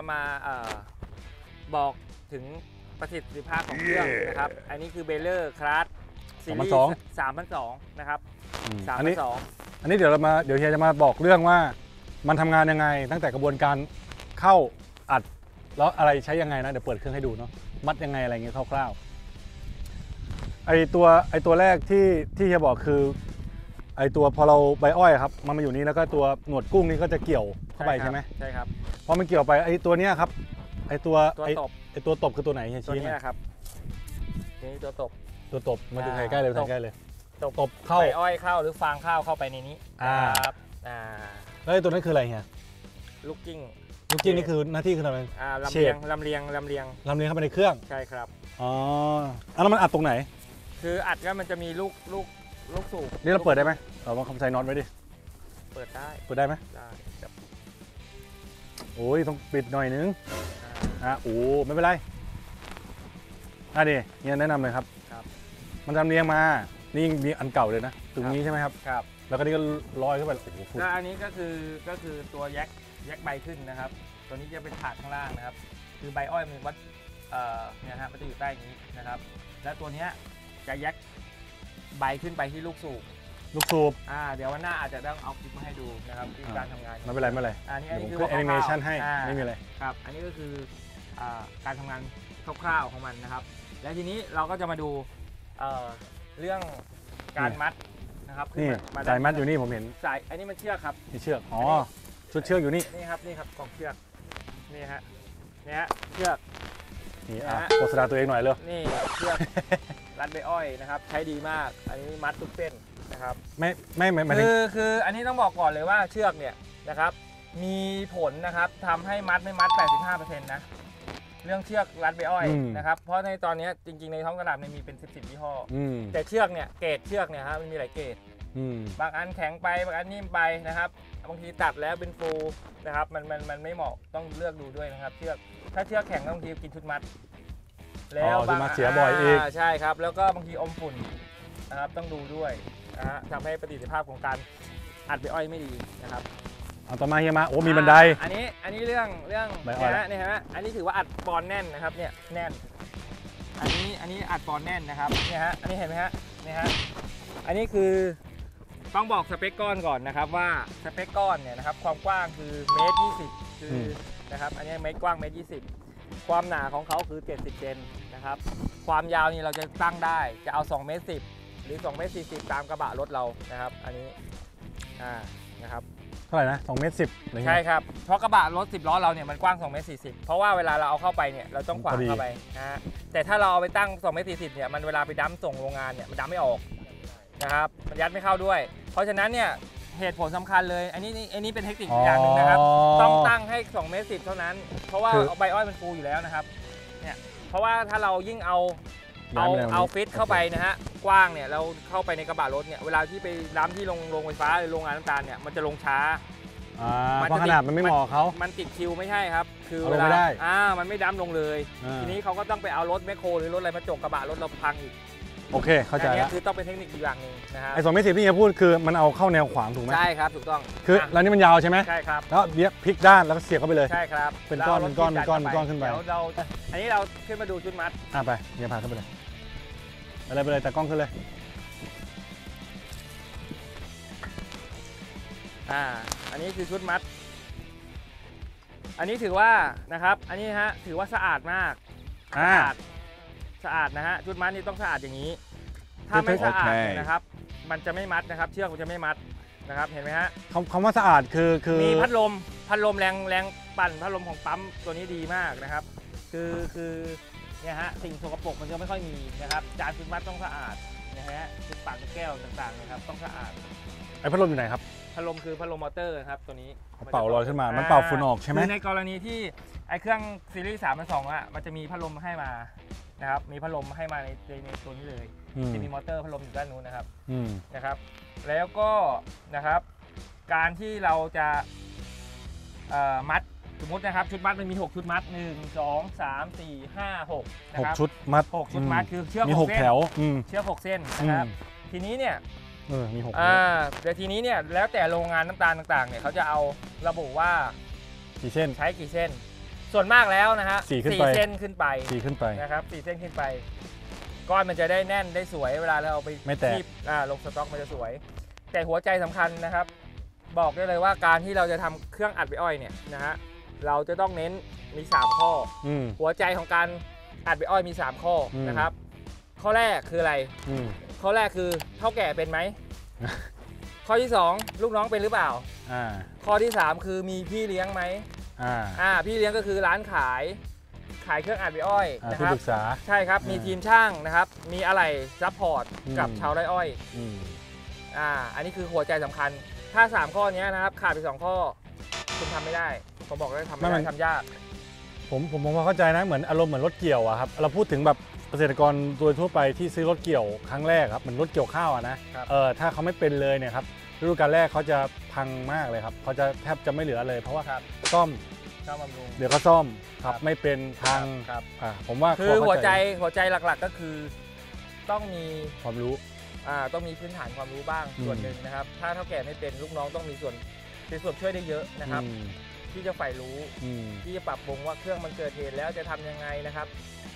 จะมาเอ่อบอกถึงประสิทธิภาพของเครื่องนะครับ อันนี้คือ baler CLAAS ซีรีส์3,200นะครับอืมอันนี้3,200อันนี้เดี๋ยวเรามาเดี๋ยวเฮียจะมาบอกเรื่องว่ามันทำงานยังไง ตั้งแต่กระบวนการเข้าอัดแล้วอะไรใช้ยังไงนะเดี๋ยวเปิดเครื่องให้ดูเนาะมัดยังไงอะไรเงี้ยคร่าวๆไอตัวไอตัวแรกที่ที่เฮียบอกคือไอตัวพอเราใบอ้อยอะครับ มันมาอยู่นี้แล้วก็ตัวหนวดกุ้งนี่ก็จะเกี่ยว เข้าไปใช่ไหมใช่ครับพอมันเกี่ยวไปไอตัวเนี้ยครับไอตัวตัวไอตบไอตัวตบคือตัวไหนเฮียตัวชี้หนี้น่อยนะครับนี่ตัวตบ ตัวตบมาดูอ่าใกล้ๆเลยตบใกล้ๆเลยตบตบเข้าใบอ้อยเข้าหรือฟางเข้าเข้าไปในนี้อ่านะครับอ่าแล้วไอตัวนั้นคืออะไรเฮียลูกกิ้งลูกกิ้งนี่คือหน้าที่คือทำอะไร อ่าลำเฉเลียดงลำเลียงลำเลียงลำเลียงเข้าไปในเครื่อง ใช่ครับ อ๋ออะแล้วมันอัดตรงไหน คืออัดก็มันจะมีลูกลูกลูกสูบนี่เราเปิดได้ไหมเราลองคำใส่น็อตไว้ดิ เปิดได้เปิดได้ไหมได้ครับ โอ้ยต้องปิดหน่อยนึงอ่าอะโอ้ไม่เป็นไรอะดิเฮียแนะนำเลยครับ ครับ มันจำเรียงมา นี่ยังมีอันเก่าเลยนะตรงนี้ใช่ไหมครับ ครับ แล้วก็นี่ก็ลอยขึ้นไปโอ้โหฝุ่นก็อันนี้ก็คือก็คือตัวแยกแยกใบขึ้นนะครับ ตัวนี้จะเป็นถาดข้างล่างนะครับ คือใบอ้อยมันวัดเอ่อเนี่ยฮะมันจะอยู่ใต้นี้นะครับ แล้วตัวเนี้ยจะแยกใบขึ้นไปที่ลูกสูบ ลูกสูบอ่าเดี๋ยววันหน้าอาจจะต้องเอาคลิปมาให้ดูนะครับที่การทำงาน ไม่เป็นไรไม่เป็นไรอันนี้อัเดี๋นยวนี้ผมคือขึ้นแอนิเมชันให้อ่า ไม่มีอะไร ครับ อันนี้ก็คืออ่าการทำงานคร่าวๆของมันนะครับ และทีนี้เราก็จะมาดูเอ่อเรื่องการมัดนะครับนี่ขึ้มาสายมัดอยู่นี่ผมเห็นสายอันนี้มันเชือกครับ มีเชือกอ๋อชุดเชือกอยู่นี่นี่ครับนี่ครับกล่องเชือกนี่ฮะนี่ฮะเชือก นี่อะนะฮะ โฆษณาตัวเองหน่อยเร็ว นี่เชือก รัดใบอ้อยนะครับ ใช้ดีมาก อันนี้มัดทุกเส้น นะครับ ไม่ไม่ไม่หมายถึคืงอคืออันนี้ต้องบอกก่อนเลยว่าเชือกเนี่ยนะครับมีผลนะครับทำให้มัดไม่มัด 85%นะเรื่องเชือกรัดใบอ้อยนะครับเพราะในตอนนี้จริง ๆในท้องตลาดเนี่ยมีเป็น 10 10ยี่ห้ออืมแต่เชือกเนี่ยเกรดเชือกเนี่ยฮะมันมีหลายเกรดอืมบางอันแข็งไปบางอันนิ่มไปนะครับบางทีตัดแล้วเป็นฟูนะครับมันมันมันไม่เหมาะต้องเลือกดูด้วยนะครับเชือกถ้าเชือกแข็งบางทีกินชุดมัดอ๋อชุดมัดเสียบ่อยอีกาใช่ครับ แล้วก็บางทีอมฝุ่น นะครับต้องดูด้วยนะฮะทำให้ประสิทธิภาพของการอัดใบอ้อยไม่ดีนะครับเอาต่อมาเฮียมาโอ้มีบันได อ่าอันนี้อันนี้เรื่องเรื่องใบอ้อย เนี่ยฮะเนี่ยฮะอันนี้ถือว่าอัดปอนแน่นนะครับเนี่ยแน่น อันนี้อันนี้อัดปอนแน่นนะครับเนี่ยฮะอันนี้เห็นไหมฮะเนี่ยฮะอันนี้คือต้องบอกสเปคก้อนก่อนนะครับว่าสเปคก้อนเนี่ยนะครับความกว้างคือเมตรยี่สิบคืออม นะครับอันนี้เมตรกว้างเมตรยี่สิบความหนาของเขาคือ 70เซนนะครับความยาวนี่เราจะตั้งได้จะเอา2เมตร10ห รือ2เมตร40 ตามกระบะรถเรานะครับ อันนี้อ่านะครับเท่าไหร่นะ2เมตรสิบอะไรใช่เงี้ยครับเพราะกระบะรถ10ล้อเราเนี่ยมันกว้าง2เมตร40 เพราะว่าเวลาเราเอาเข้าไปเนี่ยเราต้องขวางพอดีเข้าไปนะฮะแต่ถ้าเราเอาไปตั้ง2เมตร40เนี่ยมันเวลาไปดั้มส่งโรงงานเนี่ยมันดั้มไม่ออกนะครับมันยัดไม่เข้าด้วย เพราะฉะนั้นเนี่ยเหตุผลสำคัญเลย อันนี้นี่อันนี้เป็นเทคนิคอีกอย่างหนึ่งนะครับ ต้องตั้งให้2เมตร10เท่านั้น เพราะว่าคือใบอ้อยมันฟูอยู่แล้วนะครับ เนี่ย เพราะว่าถ้าเรายิ่งเอา เอาย้ยไปแนวนี้เอาฟิตเข้าไปนะฮะกว้างเนี่ยเราเข้าไปในกระบะรถเนี่ยเวลาที่ไปดั้มที่โรงโรงไฟฟ้าหรือโรงงานน้ำตาลเนี่ยมันจะลงช้า อ่ามันเพราะจะขติดนาดมันไม่เหมาะกับเขา มันติดคิวไม่ใช่ครับ คือเอาเวลงลาไม่ได้อ่ามันไม่ดั้มลงเลย อ่า ทีนี้เขาก็ต้องไปเอารถแมคโครหรือรถอะไรมาจกกระบะรถเราพังอีกโอเค เข้าใจอันนี้แล้วคือต้องเป็นเทคนิคอีกอย่างหนึ่งนะฮะไอ้สองเมตรสิบที่เฮียพูดคือมันเอาเข้าแนวขวางถูกไหมใช่ครับถูกต้องคืออะแล้วนี่มันยาวใช่ไหมใช่ครับ แล้วเบี้ยพลิกด้านแล้วก็เสียบเข้าไปเลย ใช่ครับเป็นก้อนแล้วเป็นก้อนรถเป็นก้อนที่เป็นก้อนขึ้นไปเดี๋ยวเราอันนี้เราขึ้นมาดูชุดมัดอะไปเฮียพาขึ้นไปเลย ไปเลยไปเลยแต่กล้องขึ้นเลย อ่า อันนี้คือชุดมัด อันนี้ถือว่านะครับ อันนี้ฮะถือว่าสะอาดมาก อ่า สะอาด สะอาดนะฮะชุดมัดนี่ต้องสะอาดอย่างนี้ ถ้าไม่สะอาดเนี่ยนะครับ มันจะไม่มัดนะครับ เชือกมันจะไม่มัดนะครับ เห็นไหมฮะ คำคำว่าสะอาดคือคือมีพัดลมพัดลมแรงแรงปั่นพัดลมของปั๊มตัวนี้ดีมากนะครับ คือคือ เนี่ยฮะสิ่งสกปรกมันจะไม่ค่อยมีนะครับจานชุดมัดต้องสะอาดนะฮะชุดปั่นแก้วต่างๆนะครับต้องสะอาดไอ้พัดลมอยู่ไหนครับ พัดลมคือพัดลมมอเตอร์ครับตัวนี้เป่าลอยขึ้นมา มันเป่าฝุ่นออกใช่ไหมคือในกรณีที่ไอ้เครื่องซีรีส์สามพันสองอะมันจะมีพัดลมให้มานะครับมีพัดลมให้มาในในในตัวนี้เลยอืมจะมีมอเตอร์พัดลมอยู่ด้านนู้นนะครับอืมนะครับ แล้วก็นะครับ การที่เราจะเอ่อมัด สมมตินะครับชุดมัดมันมี 6 ชุดมัด 1 2 3 4 5 6นะหกครับชุดมัดหกชุดมัดคือเชือกมีหหกกเส้นแถวอืม เชือกหกเส้นอืมนะครับทีนี้เนี่ยเออมีหกอ่าแต่ทีนี้เนี่ยแล้วแต่โรงงานน้ำตาลต่างๆเนี่ยเขาจะเอาระบุว่ากี่เส้น ใช้กี่เส้น ส่วนมากแล้วนะฮะสี่ขึ้นไป เส้นขึ้นไปสี่ขึ้นไป นะครับสี่เส้นขึ้นไป ก้อนมันจะได้แน่นได้สวยเวลาเราเอาไปไม่แตก คีบอ่าลงสต็อกมันจะสวย แต่หัวใจสำคัญนะครับ บอกได้เลยว่าการที่เราจะทำเครื่องอัดใบอ้อยเนี่ยนะฮะ เราจะต้องเน้นมี 3 ข้อ อืม หัวใจของการอัดใบอ้อยมี 3 ข้อ อืม นะครับ ข้อแรกคืออะไร อืม ข้อแรกคือเถ้าแก่เป็นไหม ข้อที่ 2 ลูกน้องเป็นหรือเปล่า อ่า ข้อที่ 3 คือมีพี่เลี้ยงไหมอ่าอ่าพี่เลี้ยงก็คือร้านขาย ขายเครื่องอัดใบอ้อยอ่านะครับ ที่ปรึกษา ใช่ครับอ่ามีมีทีมช่างนะครับ มีอะไร support อืมกับชาวไร่อ้อย อืม อ่า อันนี้คือหัวใจสำคัญ ถ้า 3 ข้อนี้นะครับ ขาดไป 2 ข้อ คุณทำไม่ได้ ผมบอกเลยทำไม่ได้ทำยาก ผมผมผมพอเข้าใจนะเหมือนอารมณ์เหมือนรถเกี่ยวอะครับเราพูดถึงแบบเกษตรกรโดยทั่วไปที่ซื้อรถเกี่ยวครั้งแรกครับเหมือนรถเกี่ยวข้าวอะนะครับ เออถ้าเขาไม่เป็นเลยเนี่ยครับฤดูกาลแรกเขาจะพังมากเลยครับเขาจะแทบจะไม่เหลือเลย เพราะว่าครับซ่อมเข้าบำรุง เดี๋ยวก็ซ่อมครับครับไม่เป็นพังครับ อ่าผมว่าคือพเข้าหัวใจหัวใจหลักๆก็คือต้องมีความรู้ อ่าต้องมีพื้นฐานความรู้บ้างอืม ส่วนหนึ่งนะครับ ถ้าเท่าแก่ไม่เป็นลูกน้องต้องมีส่วนเป็นส่วนช่วยได้เยอะนะครับ อืม ที่จะใฝ่รู้อืมที่จะปรับปรุงว่าเครื่องมันเกิดเหตุแล้วจะทำยังไงนะครับ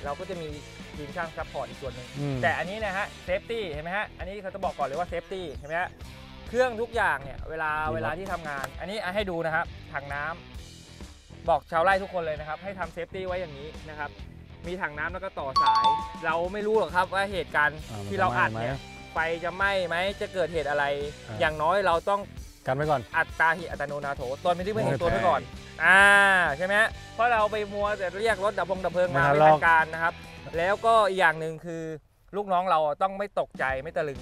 เราก็จะมีทีมช่าง support อีกส่วนหนึ่งอืมแต่อันนี้นะฮะ safety เห็นไหมฮะอันนี้เขาจะบอกก่อนเลยว่า safety เห็นไหมฮะเครื่องทุกอย่างเนี่ยเวลาดีมากเวลาที่ทำงาน อันนี้ให้ดูนะครับถังน้ำบอกชาวไร่ทุกคนเลยนะครับ ให้ทำ safety ไว้อย่างนี้นะครับ มีถังน้ำแล้วก็ต่อสาย เราไม่รู้หรอกครับว่าเหตุการณ์อ่มันที่เราอัดจะไหม้เนี่ยไหมไฟจะไหม้ไหมจะเกิดเหตุอะไรอ่าอย่างน้อยเราต้อง กันไว้ก่อน อัตตาหิอัตโนนาโถตนเป็นที่พึ่งแห่งโอ้ยตัวไว้ก่อน อ่าใช่ไหมฮะเพราะเราไปมัวแต่เรียกรถดับพงดับเพลิงมาไม่ทันไม่หรทัอกนการนะครับ แล้วก็อีกอย่างหนึ่งคือลูกน้องเราต้องไม่ตกใจไม่ตะลึง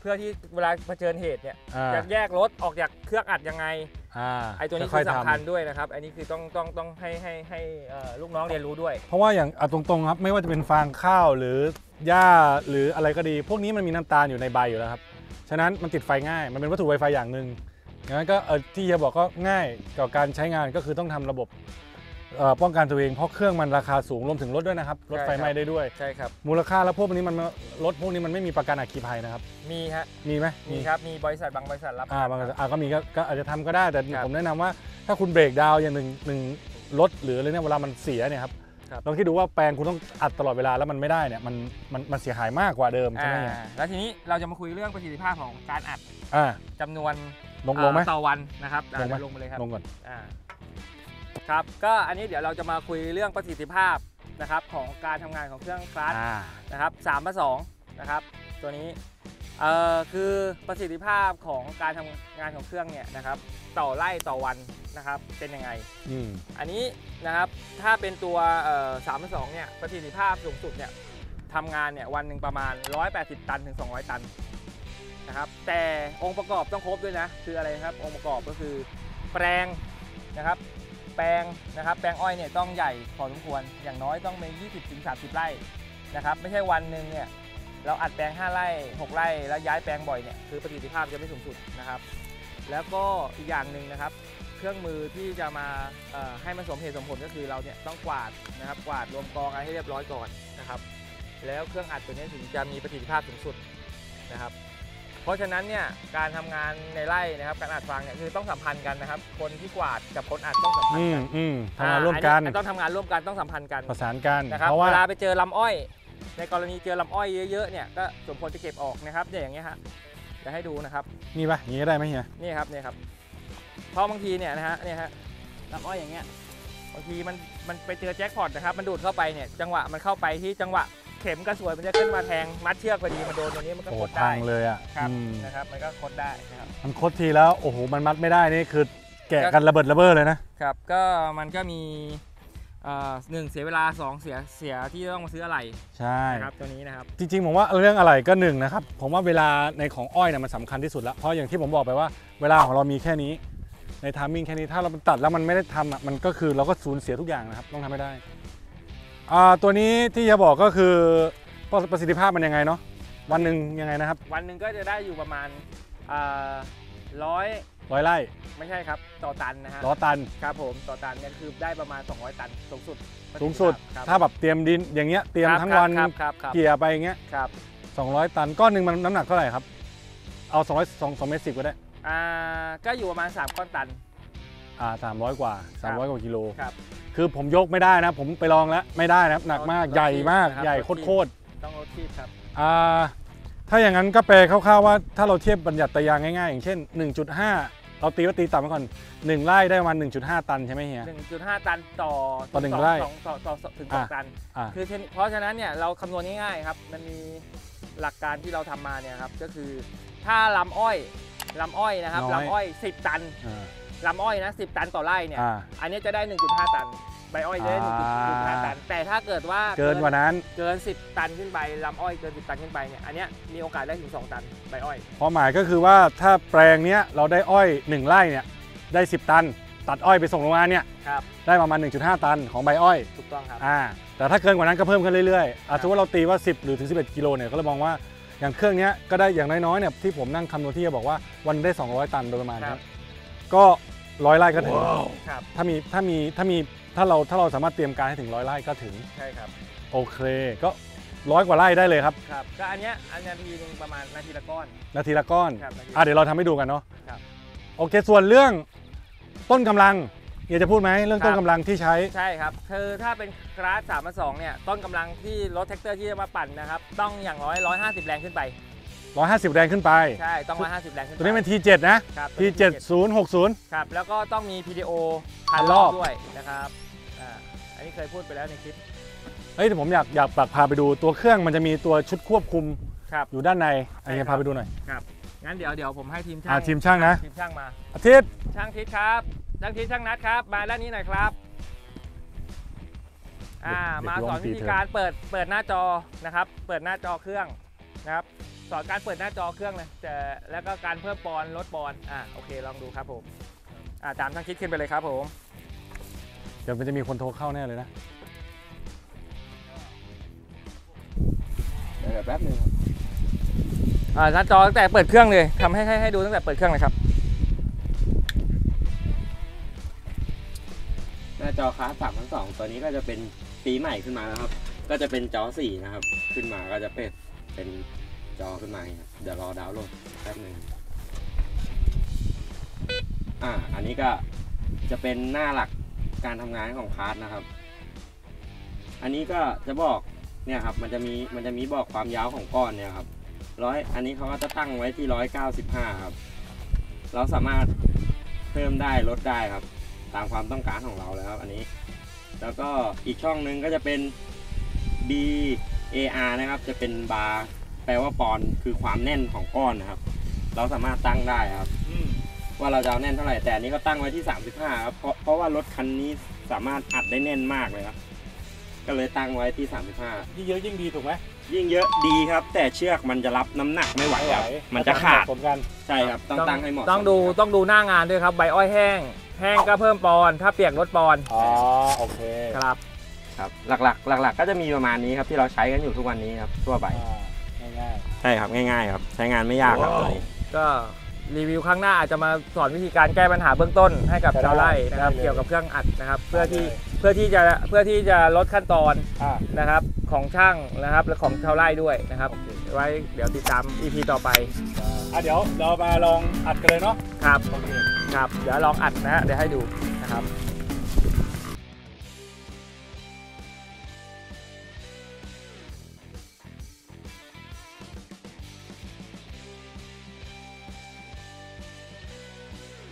เพื่อที่เวลาเผชิญเหตุเนี่ยอ่าจะแยกรถออกจากเครื่องอัดยังไงอ่าไอ้ตัวนี้ค่คือยอๆทำสำคัญด้วยนะครับ อันนี้คือต้องต้องต้องให้ให้ให้เอ่อลูกน้องเรียนรู้ด้วย เพราะว่าอย่างเอาตรงๆครับไม่ว่าจะเป็นฟางข้าวหรือหญ้าหรืออะไรก็ดี พวกนี้มันมีน้ำตาลอยู่ในใบอยู่แล้วครับฉะนั้นมันติดไฟง่าย มันเป็นวัตถุไวไฟอย่างหนึ่งอย่างนั้นก็เออที่จะบอกก็ง่ายกับการใช้งานก็คือต้องทำระบบเอ่อป้องกันตัวเองเพราะเครื่องมันราคาสูงรวมถึงรถด้วยนะครับรถไฟใช่ครับไหม้ได้ด้วยใช่ครับมูลค่าแล้วพวกนี้มันรถพวกนี้มันไม่มีประกันอัคคีภัยนะครับมีฮะมีไหมมีครับมีบริษัทบางบริษัทรับอ่าบางอ่าก็มีก็ก็อาจจะทำก็ได้แต่ครับผมแนะนำว่าถ้าคุณเบรกดาวน์อย่างหนึ่งหนึ่งรถหรืออะไรเนี่ยเวลามันเสียเนี่ยครับครับ ลองคิดดูว่าแปลงคุณต้องอัดตลอดเวลาแล้วมันไม่ได้เนี่ยมันมันมันเสียหายมากกว่าเดิมใช่ไหมเนี่ยอ่าแล้วทีนี้เราจะมาคุยเรื่องประสิทธิภาพของการอัดอ่าจำนวนลงลงไหมเอ่อต่อวันนะครับอ่าลงไหมเดี๋ยวลงไปเลยครับลงก่อนอ่าครับก็อันนี้เดี๋ยวเราจะมาคุยเรื่องประสิทธิภาพนะครับของการทำงานของเครื่องคลัตช์อ่านะครับสามประสองนะครับตัวนี้ เอ่อคือประสิทธิภาพของการทำงานของเครื่องเนี่ยนะครับต่อไร่ต่อวันนะครับเป็นยังไงอืมอันนี้นะครับถ้าเป็นตัวสามสองเนี่ยประสิทธิภาพสูงสุดเนี่ยทำงานเนี่ยวันหนึ่งประมาณ 180 ตันถึง 200 ตันนะครับแต่องค์ประกอบต้องครบด้วยนะคืออะไรครับองค์ประกอบก็คือแปลงนะครับแปลงนะครับแปลงอ้อยเนี่ยต้องใหญ่พอสมควรอย่างน้อยต้องมี 20ถึง30 ไร่นะครับไม่ใช่วันหนึ่งเนี่ย เราอัดแปลง 5 ไร่ 6 ไร่ แล้วย้ายแปลงบ่อยเนี่ยคือประสิทธิภาพจะไม่สูงสุดนะครับ แล้วก็อีกอย่างหนึ่งนะครับ เครื่องมือที่จะมาเอ่อให้มันสมเหตุสมผลก็คือเราเนี่ยต้องกวาดนะครับ กวาดรวมกองอะไรให้เรียบร้อยก่อนนะครับ แล้วเครื่องอัดตัวนี้ถึงจะมีประสิทธิภาพสูงสุดนะครับ เพราะฉะนั้นเนี่ยการทำงานในไร่นะครับ การอัดฟางเนี่ยคือต้องสัมพันธ์กันนะครับ คนที่กวาดกับคนอัดต้องสัมพันอืธ์มกันอืมทำงานร่วมกันอ่าอัต้องทำงานร่วมกันต้องสัมพันธ์กันประสานกันนะครับเพราะว่าเวลาไปเจอลำอ้อย ในกรณีเจอลำอ้อยเยอะๆเนี่ยก็สมควรจะเก็บออกนะครับเนี่ยอย่างเงี้ยฮะจะให้ดูนะครับนี่ปะอย่างนี้ก็ได้ไหมเฮียนี่ครับนี่ครับเพราะบางทีเนี่ยนะฮะเนี่ยฮะลำอ้อยอย่างเงี้ยบางทีมันมันไปเจอแจ็คพอตนะครับมันดูดเข้าไปเนี่ยจังหวะมันเข้าไปที่จังหวะเข็มกระสวยมันจะขึ้นมาแทงมัดเชือกพอดีมันโดนตัวนี้มันก็โอ้คดพัได้งเลยอะครับอืมนะครับมันก็คดได้นะครับมันคดทีแล้วโอ้โหมันมัดไม่ได้นี่คือแกะกันระเบิดระเบ้อเลยนะครับก็มันก็มีเอ่อ หนึ่งเสียเวลาสองเสียเสียที่ต้องมาซื้ออะไรใช่นะครับตัวนี้นะครับ จริงๆ ผมว่าเรื่องอะไรก็หนึ่งนะครับ ผมว่าเวลาในของอ้อยเนี่ยมันสำคัญที่สุดแล้วเพราะอย่างที่ผมบอกไปว่าเวลาของเรามีแค่นี้ ในทามมิ่งแค่นี้ถ้าเราตัดแล้วมันไม่ได้ทำอะมันก็คือเราก็สูญเสียทุกอย่างนะครับต้องทำให้ได้อ่าตัวนี้ที่จะบอกก็คือประประสิทธิภาพมันยังไงเนาะวันหนึ่งยังไงนะครับ วันหนึ่งก็จะได้อยู่ประมาณร้อย ร้อยไร่ไม่ใช่ครับ ต่อตันนะฮะล้อตัน ครับผมต่อตันเนี่ยคือได้ประมาณ 200 ตันสูงสุดสูงสุด ครับถ้าแบบเตรียมดินอย่างเงี้ยเตรียมครับทั้งวันครับครับครับเกี่ยไปอย่างเงี้ยครับ200 ตันก้อนหนึ่งมันน้ำหนักเท่าไหร่ครับ เอา200 2 2เมตรสิบก็ได้อ่าก็อยู่ประมาณ 3 ก้อนตัน อ่าสามร้อยกว่าสามร้อยกว่ากิโลครับ คือผมยกไม่ได้นะ ผมไปลองแล้วไม่ได้นะครับหนักมากรถใหญ่มากนะครับใหญ่รถโคตรต้องลดที่ครับๆอ่า ถ้าอย่างนั้นก็แปลคร่าวๆว่าถ้าเราเทียบบัญญัติตายางง่ายๆ อย่างเช่น 1.5 เราตีว่าตีต่ำไว้ก่อน 1 ไร่ได้ประมาณ1.5 ตันใช่ไหมเฮีย 1.5 ตันต่อต่อหนึ่งสไร่สองต่อต่อต่อถึงสองอะตันอ่าคือเช่นเพราะฉะนั้นเนี่ยเราคำนวณง่ายๆครับ มันมีหลักการที่เราทำมาเนี่ยครับ ก็คือถ้าลำอ้อยลำอ้อยนะครับน้อยลำอ้อย 10 ตันอ่าลำอ้อยนะ10 ตันต่อไร่เนี่ยอ่าอันนี้จะได้ 1.5 ตัน ใบอ้อยจะได้อ่า1.5ตัน แต่ถ้าเกิดว่าเกินกว่านั้นเกิน 10 ตันขึ้นไปลำอ้อยเกิน 10 ตันขึ้นไปเนี่ยอันเนี้ยมีโอกาสได้ถึง 2 ตันใบอ้อยความหมายก็คือว่าถ้าแปลงเนี้ยเราได้อ้อย 1 ไร่เนี่ยได้ 10 ตัน ตัดอ้อยไปส่งโรงงานเนี่ยครับได้ประมาณ 1.5 ตันของใบอ้อยถูกต้องครับอ่าแต่ถ้าเกินกว่านั้นก็เพิ่มขึ้นเรื่อยๆครัอะบสมมติว่าเราตีว่า 10 หรือถึง 11 กิโลเนี่ยก็เลยมองว่าอย่างเครื่องเนี้ยก็ได้อย่างน้อยๆเนี่ยที่ผมนั่งคำนวณที่จะบอกว่าวันได้ 200 ตันโดยประมาณคนะรับก็ร้อยไร่ก็ถึงครับถ้ามีถ้ามีถ้ามี ถ้าเราถ้าเราสามารถเตรียมการให้ถึงร้อยไร่ก็ถึงใช่ครับโอเคก็ร้อยกว่าไร่ได้เลยครับครับก็อันเนี้ยอันนาทีหนึงประมาณนาทีละก้อนนาทีละก้อนครับนาทีอะเดี๋ยวเราทำให้ดูกันเนาะครับ โอเคส่วนเรื่องต้นกำลังอยากจะพูดไหมเรื่องต้นกำลังที่ใช้ใช่ครับคือถ้าเป็น CLAAS สามสองเนี่ยต้นกำลังที่รถแทรกเตอร์ที่จะมาปั่นนะครับต้องอย่างน้อย150แรงขึ้นไป150แรงขึ้นไปใช่ต้อง150แรงขึ้นไปตัวนี้เป็น T7 นะครับ T7 060 ครับแล้วก็ต้องมี PDO พัพันนรรออบบด้วยนะครับอ่าอั นนี้เคยพูดไปแล้วในคลิป เฮ้ยแต่ผมอยากอยากพาไปดูตัวเครื่องมันจะมีตัวชุดควบคุมครับอยู่ด้านในอันนี้ใช่ครับพาไปดูหน่อยงั้นเดี๋ยวเดี๋ยวผมให้ทีมช่าอ่างทีมช่างนะ ทีมช่างมา อาทิตย์ ช่างทิศครับ ช่างทิศช่างนัดครับ มาด้านนี้หน่อยครับ อ่า มาสอนวิธีการเปิดเปิดหน้าจอนะครับ เปิดหน้าจอเครื่องนะครับ สอนการเปิดหน้าจอเครื่องเลยแต่แล้วก็การเพิ่มปอนด์ลดปอนด์อ่า โอเค ลองดูครับผม อ่า ตามช่างคิดขึ้นไปเลยครับผม เดี๋ยวมันจะมีคนโทรเข้าแน่เลยนะ เดี๋ยวแป๊บนึงอ่าหน้าจอตั้งแต่เปิดเครื่องเลยทำให้ให้ให้ดูตั้งแต่เปิดเครื่องเลยครับ หน้าจอคลาสสามพันสองตัวนี้ก็จะเป็นปีใหม่ขึ้นมาแล้วครับ ก็จะเป็นจอสีนะครับ ขึ้นมาก็จะเป็นเป็นจอขึ้นมาอย่างเงี้ยเดี๋ยวรอดาวน์โหลดแป๊บนึงอ่า อันนี้ก็จะเป็นหน้าหลัก การทำงานของคลาสนะครับ อันนี้ก็จะบอกเนี่ยครับมันจะมีมันจะมีบอกความยาวของก้อนเนี่ยครับร้อยอันนี้เขาก็จะตั้งไว้ที่ร้อยเก้าสิบห้าครับ เราสามารถเพิ่มได้ลดได้ครับ ตามความต้องการของเราแล้วครับ อันนี้ แล้วก็อีกช่องหนึ่งก็จะเป็น B A R นะครับ จะเป็นบาร์แปลว่าปอนคือความแน่นของก้อนนะครับ เราสามารถตั้งได้ครับ ว่าเราจะเอาแน่นเท่าไหร่แต่อันนี้ก็ตั้งไว้ที่ 35ครับเพราะเพราะว่ารถคันนี้สามารถอัดได้แน่นมากเลยครับ ก็เลยตั้งไว้ที่35ยิ่งเยอะยิ่งดีถูกไหมยิ่งเยอะดีครับ แต่เชือกมันจะรับน้ำหนักไม่ไหวครับมันจะขาดผสมกัน ใช่ครับต้องตั้งให้เหมาะสมต้องดูครับต้องดูหน้างานด้วยครับใบอ้อยแห้ง แห้งก็เพิ่มปอนด์ถ้าเปียกลดปอนด์อ๋อ โอเคครับ ครับหลักๆ หลัก ๆ ก็จะมีประมาณนี้ครับที่เราใช้กันอยู่ทุกวันนี้ครับทั่วไปอ่าง่ายใช่ครับง่ายๆครับ ใช้งานไม่ยากครับตัวนี้ก็ รีวิวครั้งหน้าอาจจะมาสอนวิธีการแก้ปัญหาเบื้องต้นให้กับชาวไร่นะครับเกี่ยวกับเครื่องอัดนะครับ เพื่อที่เพื่อที่จะเพื่อที่จะลดขั้นตอนๆอ่านะครับของช่างนะครับและของชาวไร่ด้วยนะครับ ไว้เดี๋ยวติดตาม EP ต่อไปอะเดี๋ยวเรามาลองอัดกันเลยเนาะครับโอเค ครับ เดี๋ยวลองอัดนะฮะเดี๋ยวให้ดูนะครับ